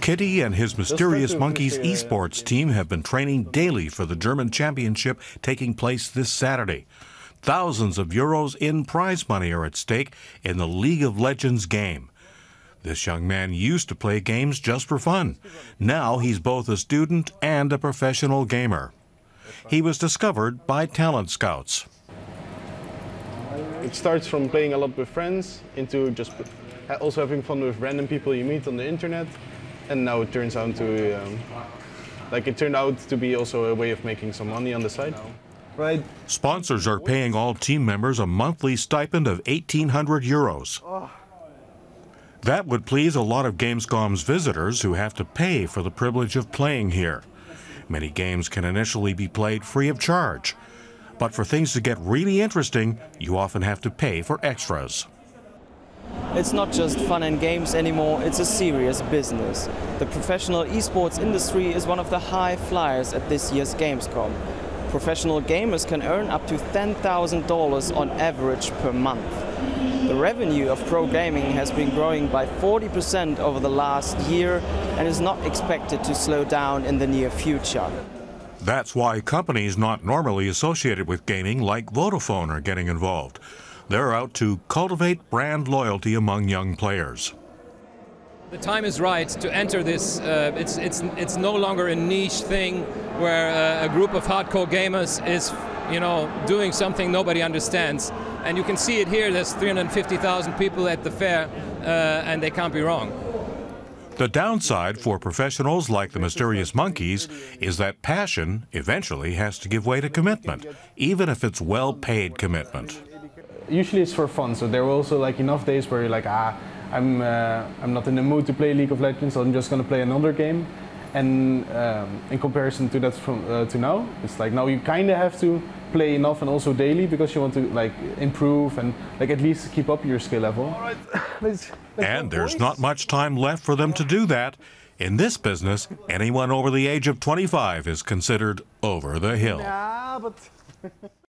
Kitty and his Mysterious Monkeys esports team have been training daily for the German Championship taking place this Saturday. Thousands of euros in prize money are at stake in the League of Legends game. This young man used to play games just for fun. Now he's both a student and a professional gamer. He was discovered by talent scouts. It starts from playing a lot with friends into just also having fun with random people you meet on the internet, and now it turns out to um, like it turned out to be also a way of making some money on the side. Right. Sponsors are paying all team members a monthly stipend of 1,800 euros. That would please a lot of Gamescom's visitors who have to pay for the privilege of playing here. Many games can initially be played free of charge. But for things to get really interesting, you often have to pay for extras. It's not just fun and games anymore, it's a serious business. The professional esports industry is one of the high flyers at this year's Gamescom. Professional gamers can earn up to $10,000 on average per month. The revenue of pro gaming has been growing by 40% over the last year and is not expected to slow down in the near future. That's why companies not normally associated with gaming like Vodafone are getting involved. They're out to cultivate brand loyalty among young players. The time is right to enter this. Uh, it's, it's, it's no longer a niche thing where uh, a group of hardcore gamers is you know, doing something nobody understands. And you can see it here, there's 350,000 people at the fair, uh, and they can't be wrong. The downside for professionals like the Mysterious Monkeys is that passion eventually has to give way to commitment, even if it's well-paid commitment. Usually it's for fun, so there are also like enough days where you're like, ah, I'm, uh, I'm not in the mood to play League of Legends, so I'm just going to play another game. And um, in comparison to that from uh, to now, it's like now you kind of have to play enough and also daily because you want to like improve and like at least keep up your skill level. All right. let's, let's and there's not much time left for them to do that. In this business, anyone over the age of 25 is considered over the hill. Yeah, but